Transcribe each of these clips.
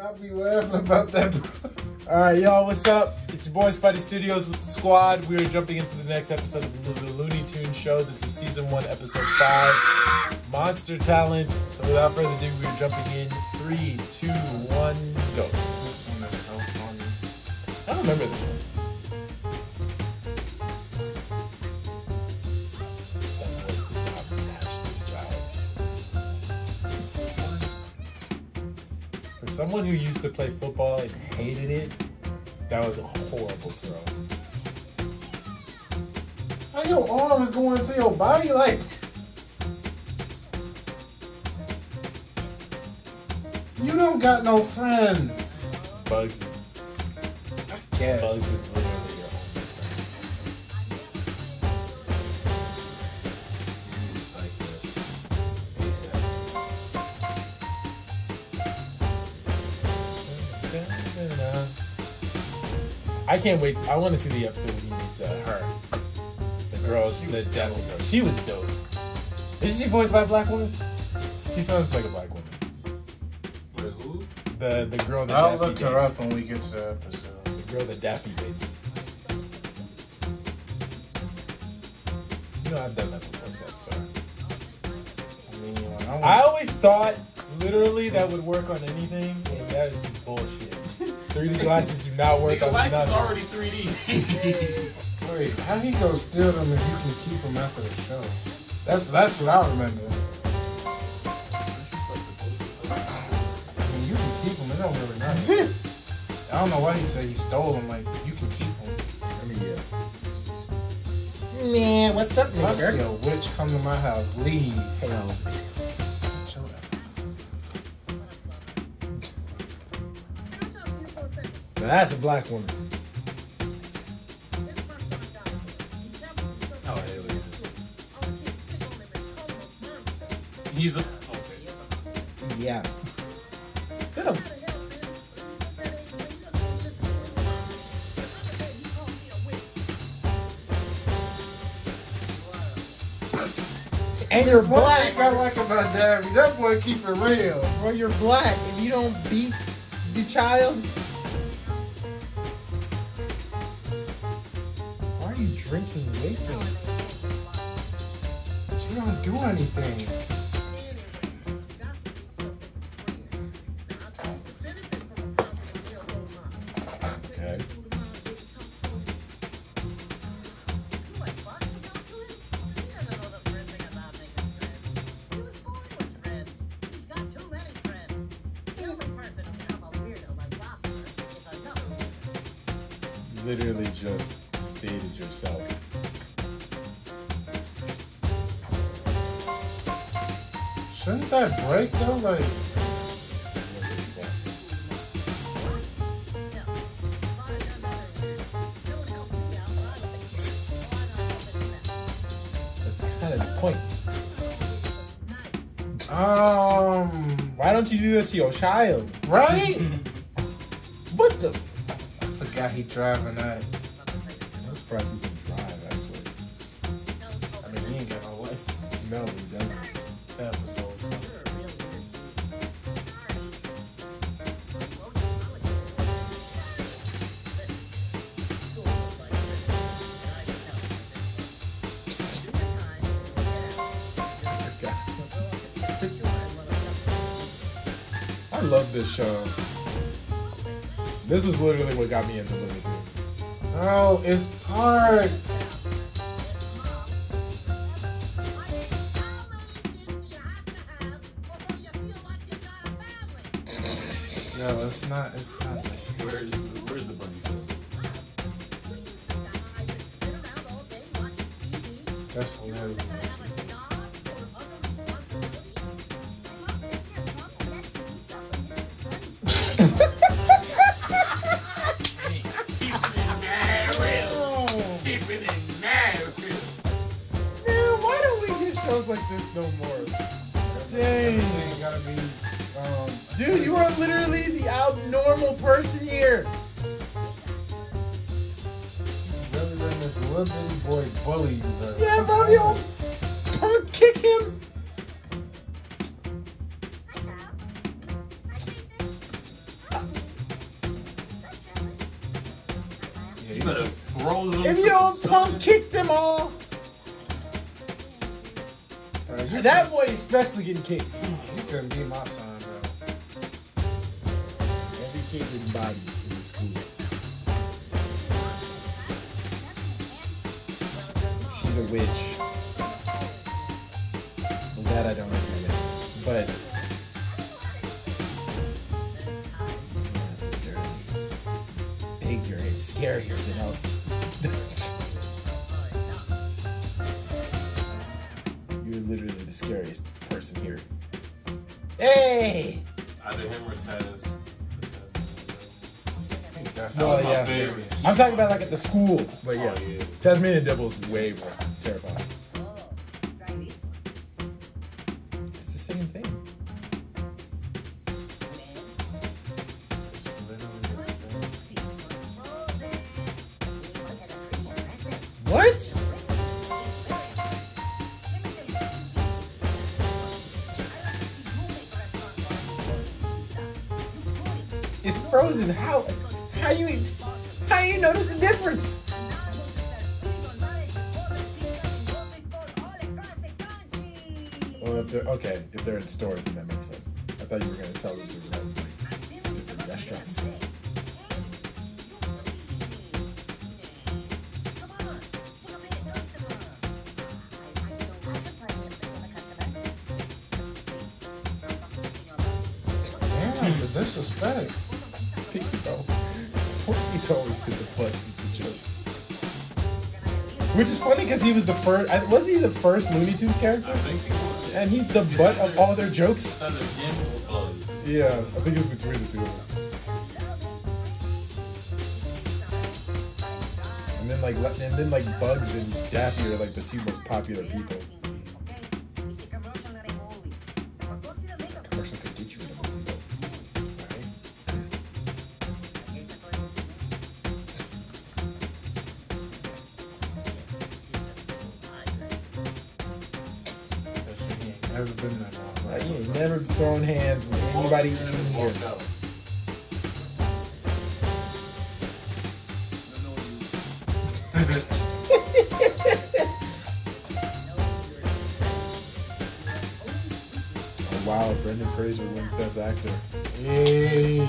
I'll be laughing about that. All right, y'all, what's up? It's your boy Spidey Studios with the squad. We are jumping into the next episode of the Looney Tunes Show. This is season one, episode five, Monster Talent. So without further ado, we're jumping in. Three, two, one, go. This one is so funny. I don't remember this one. Someone who used to play football and hated it, that was a horrible throw. How your arm is going into your body like? You don't got no friends. Bugs, I guess. Bugs is I can't wait. I want to see the episode when he meets uh, her. The girl, the devil girl. She was dope. Isn't she voiced by a black woman? She sounds like a black woman. Wait, who? The the girl that I'll Daffy look her dates. up when we get to the episode. The girl that Daffy dates. You know I've done that before, so that's fair. I mean, when I, I always thought literally that would work on anything, and that is bullshit. 3D glasses do not work Nigga, on life is nothing. already 3D. wait, how do you go steal them if you can keep them after the show? That's that's what I remember. I mean, you can keep them. It don't really matter. I don't know why he said he stole them. Like you can keep them. I mean, yeah. Man, what's up, If I see a witch come to my house, leave. Hello. Now that's a black woman. Oh, hey, look. He's a. Okay. Yeah. Get him. And you're black. thing I like about Daffy, that boy keep it real. Bro, you're black. If you don't beat the child. Do anything. Okay. Literally just stated yourself. Shouldn't that break though? Like, That's kind of the point. um, Why don't you do that to your child? right? What the? I forgot he driving that. I'm surprised he can drive, actually. I mean, he ain't got no license. No, he doesn't. That was love this show. This is literally what got me into Looney Tunes. No, it's part. No, it's not. It's not. Where's the, where's the bunny sound? That's hilarious. sounds like this no more. Dang. Dude, you are literally the abnormal person here. Little bitty boy bully. Yeah, bro, you punk kick him. Yeah, you better throw them. If you don't punk kick them all that boy especially getting kicked. you couldn't be my son, bro. Every kid getting body in school. She's a witch. Well, that I don't agree with. But. Scarier than all. Scariest here. Hey! Either him or Taz. That's yeah. Oh, I'm talking about like at the school. But oh, yeah, Oh, yeah. Tasmanian Devil's way more terrifying. Well, if they're okay, if they're in stores, then that makes sense. I thought you were gonna sell them to like, different restaurants. Damn, the disrespect. He's always, he's always been the butt of the jokes. Which is funny because he was the first. Wasn't he the first Looney Tunes character? I think he was. And he's the butt of all their jokes. It's either or. Yeah, I think it's between the two of them. And then like, and then like Bugs and Daffy are like the two most popular people. Hands with anybody in here. Walked out. Oh, wow, Brendan Fraser wins Best Actor. Yeah.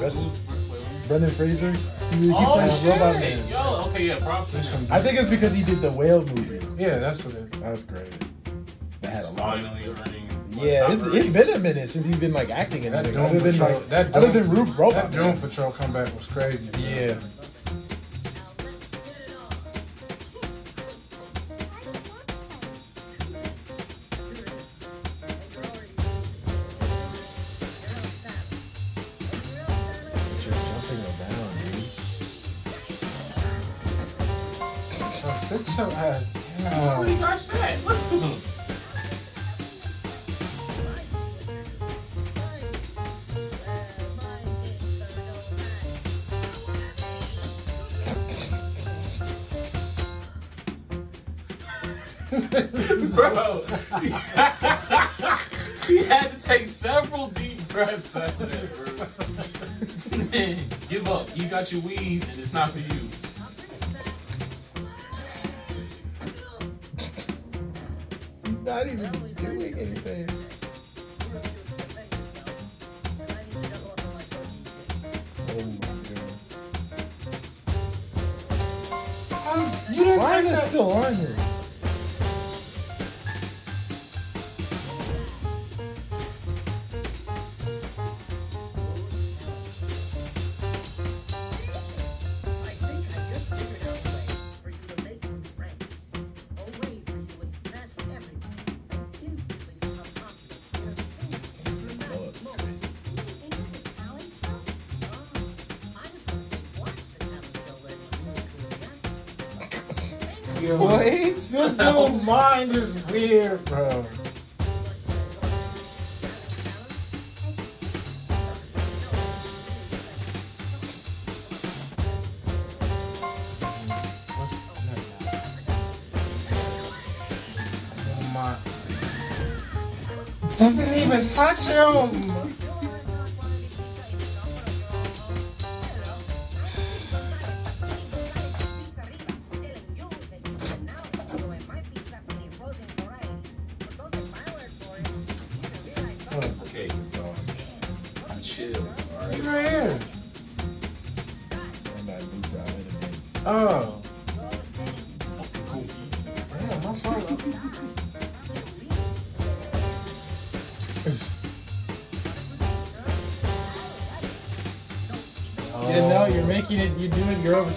Best, Who's- wait, who's- Brendan Fraser? He, he Oh shit! Robot Man. Yo, okay, yeah, props to him. I think it's because he did the whale movie. Yeah, that's what it is. That's great. That had a lot. Finally earning. Yeah, it's, it's been a minute since he's been like acting in That Doom other than like that other Doom- than Roof Robot. That Doom Patrol comeback was crazy. Yeah. Bro, he had to take several deep breaths after that, bro. Give up. You got your weeds, and it's not for you. Not even Yo, What? This dude mind is weird, bro. Oh my. Didn't even touch him.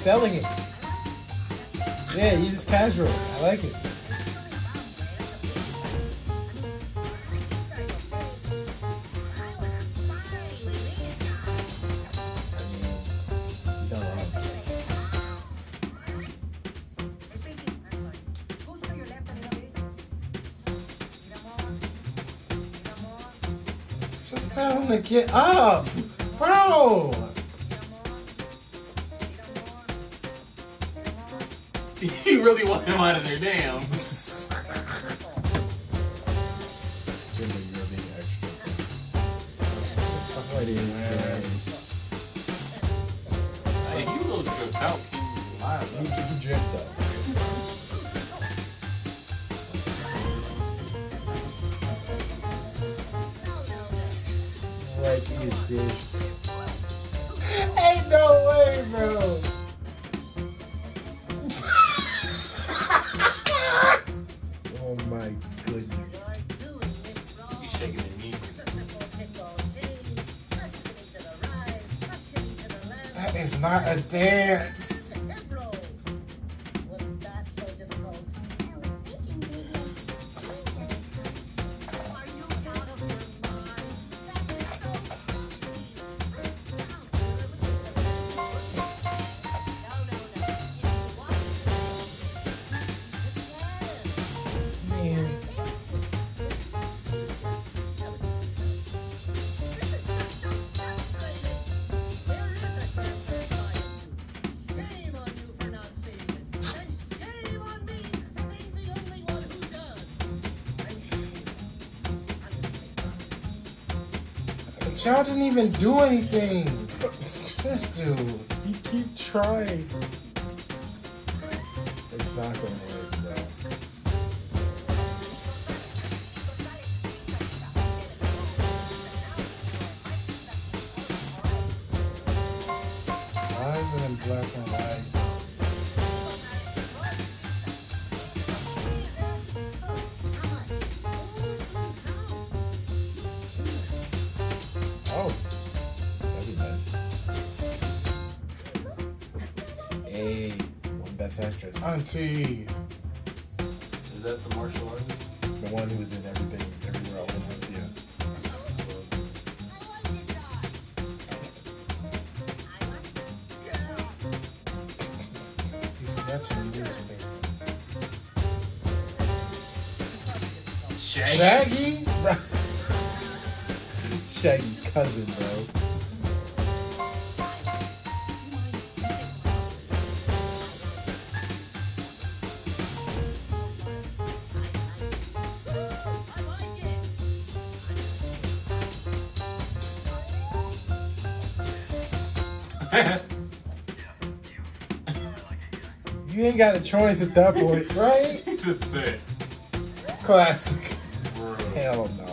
Doing. It. Yeah, you just casual. I like it. Just tell him to get up, bro. Really want them out of their damn. Seems like you're being extra. What is this? Hey, you little tripped out, King. You, you dripped up. What is this? Ain't no way, bro. Not a dance. Y'all didn't even do anything. This dude. You keep trying. It's not gonna work, bro. Why is it in black and white? One best actress. Auntie. Is that the martial artist? The one who was in everything, everywhere all at once. Yeah. You forgot your music. Shaggy. Shaggy? Shaggy's cousin, bro. You ain't got a choice at that point, right? That's it. Classic. Bro. Hell no.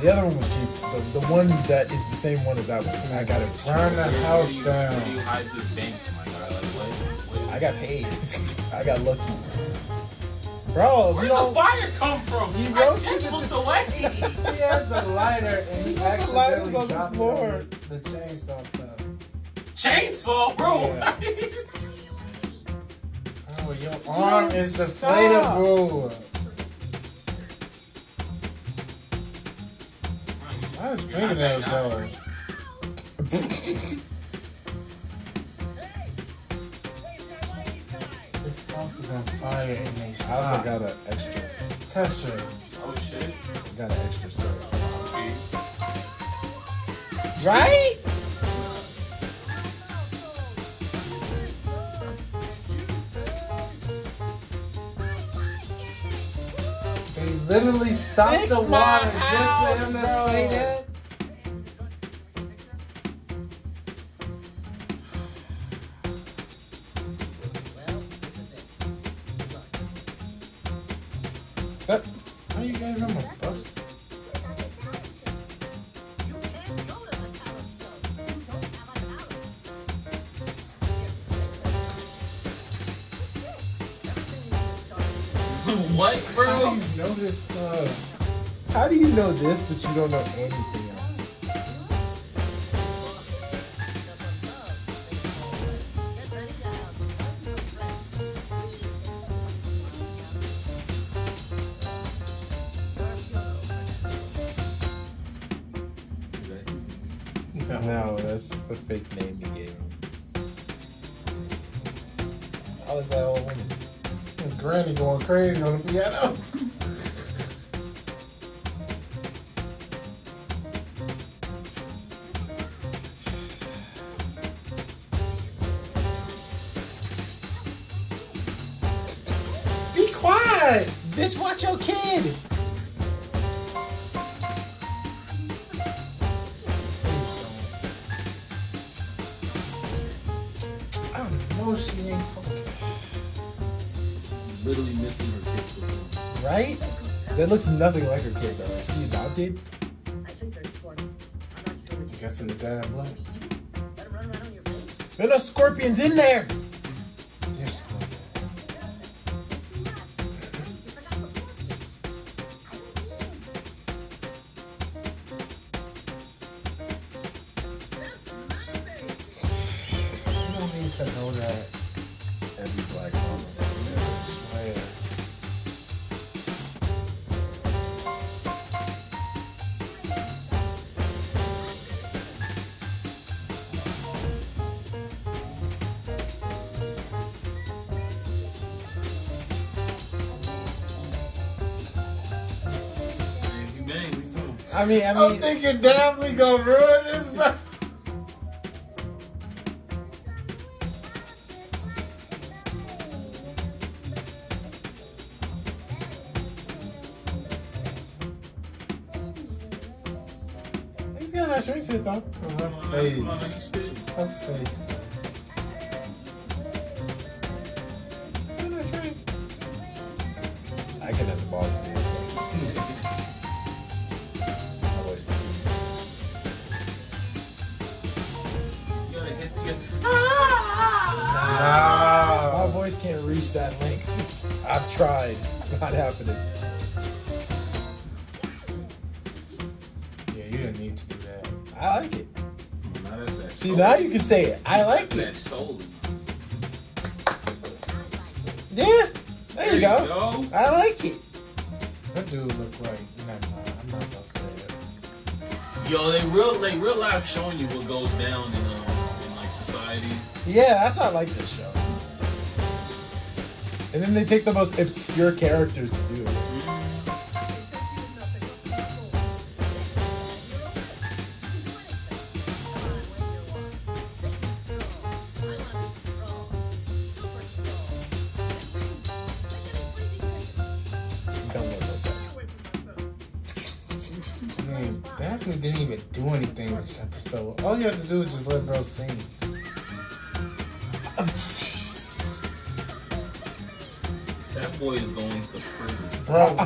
The other one was cheap. The, the one that is the same one as that one. I got it. Burn the house where do you, down. Where do you hide this bank, my guy? Like what? what I got paid. I got lucky. Bro, Where did the fire come from? He I roasted just it. looked away. He had the lighter and he The lighter accidentally was on the floor. the chainsaw stuff. Chainsaw, bro. Yeah. Oh, your You arm don't is stop. I was thinking that that was guy. though. This house is on fire and they I also oh, got an extra. Tesher. Oh shit. I got an extra syrup. Right? Literally stopped the water just for him to say that. what, How bro? do you know this? How do you know this, but you don't know anything crazy on the piano. Be quiet! Bitch, watch your kid! Literally missing her kids performance. Right? That looks nothing like her kid, though. Is she adopted? I think they're scorpion. I'm not sure. I guess in the dad black. There are no scorpions in there! Yes. You don't need to know that. You doing? I mean, I I'm thinking, damn, we gonna ruin this, bro. He's got a nice ring to it, though. Oh, Come her on, come on, let me face. spit. Her face. Got a nice ring. I can have the balls to do this My voice can't reach that length. I've tried. It's not happening. Yeah, you didn't need to do that. I like it. Now See, now you can say it. I like That it. soul. Yeah. There you go. go. I like it. That dude look like. Never mind. I'm not gonna say it. Yo, they real, they real life showing you what goes down in, in like society. Yeah, that's why I like this show. And then they take the most obscure characters to do it.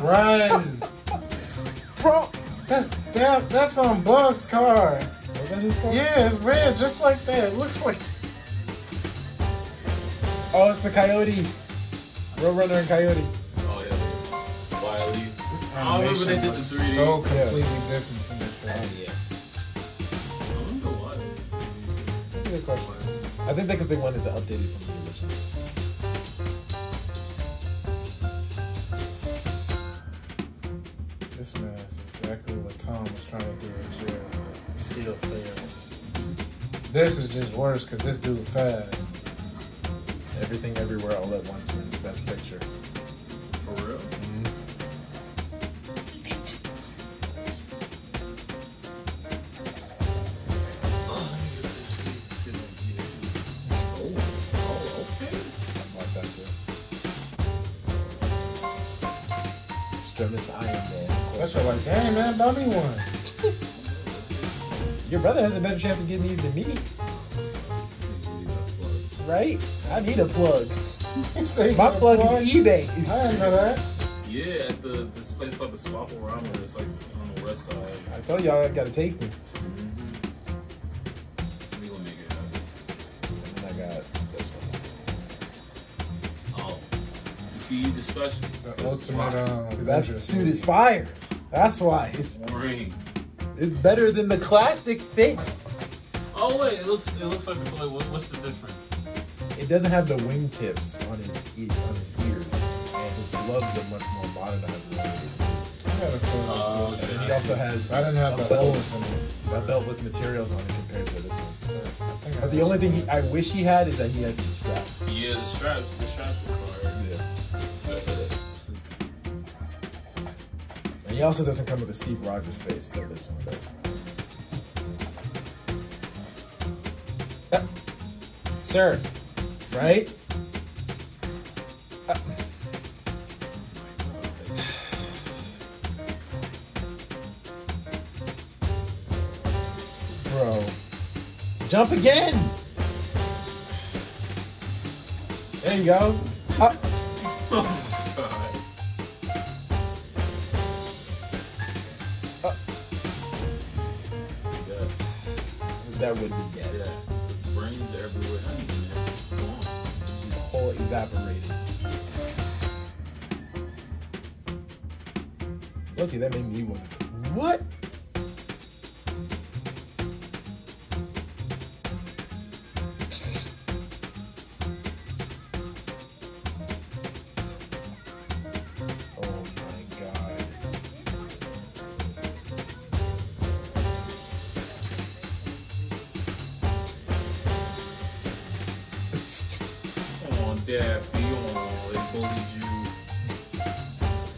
Run! Bro, That's that, that's on Bugs' car. was that his car? Yeah, it's red, just like that. It looks like. Oh, it's the Coyotes. Roadrunner and Coyote. Oh yeah, Wiley. This I remember they did the 3D. So Yeah. completely different from the Oh, show. yeah. I wonder why. That's a good question. I think that because they wanted to update it from the original. This is just worse because this dude fast. Everything Everywhere All at Once wins Best Picture. For real? Let me get this shit- shit over here. Okay. I like that too. Strumming Iron Man. That's what like, dang man, me one. Your brother has a better chance of getting these than me, right? I need a plug. He My got a plug is eBay. I didn't know that. Yeah, at the this place called the Swap-O-Rama. It's like on the west side. I told y'all I gotta take me. Mm-hmm. We gonna make it happen. And I got this one. Oh, you see, you discussed The ultimate Cause that Avengers suit is fire. That's why it's, boring. It's better than the classic fit. Oh wait, it looks it looks like like what's the difference? It doesn't have the wingtips on his e- on his ears, and his gloves are much more modernized than his ears. I had a feeling Uh, And he also has I didn't have a the belt, holes in it. a belt with materials on it compared to this one. I think I But the only thing he, I wish he had is that he had these straps. Yeah, the straps, And he also doesn't come with a Steve Rogers face that this one does. Uh, sir, right? Uh, bro, jump again! There you go. Uh, Look, that made me wonder. What? Oh my god. Come on, Daffy. Oh, they bullied you.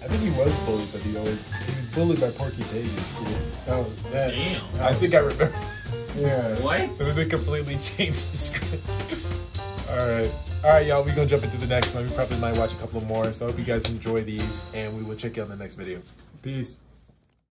I think he was bullied, but he always bullied by Porky Pig in school. That was that. Damn. I think I remember. Yeah. What? And then they completely changed the script. All right. All right, y'all. We're going to jump into the next one. We probably might watch a couple more. So I hope you guys enjoy these, and we will check you on the next video. Peace.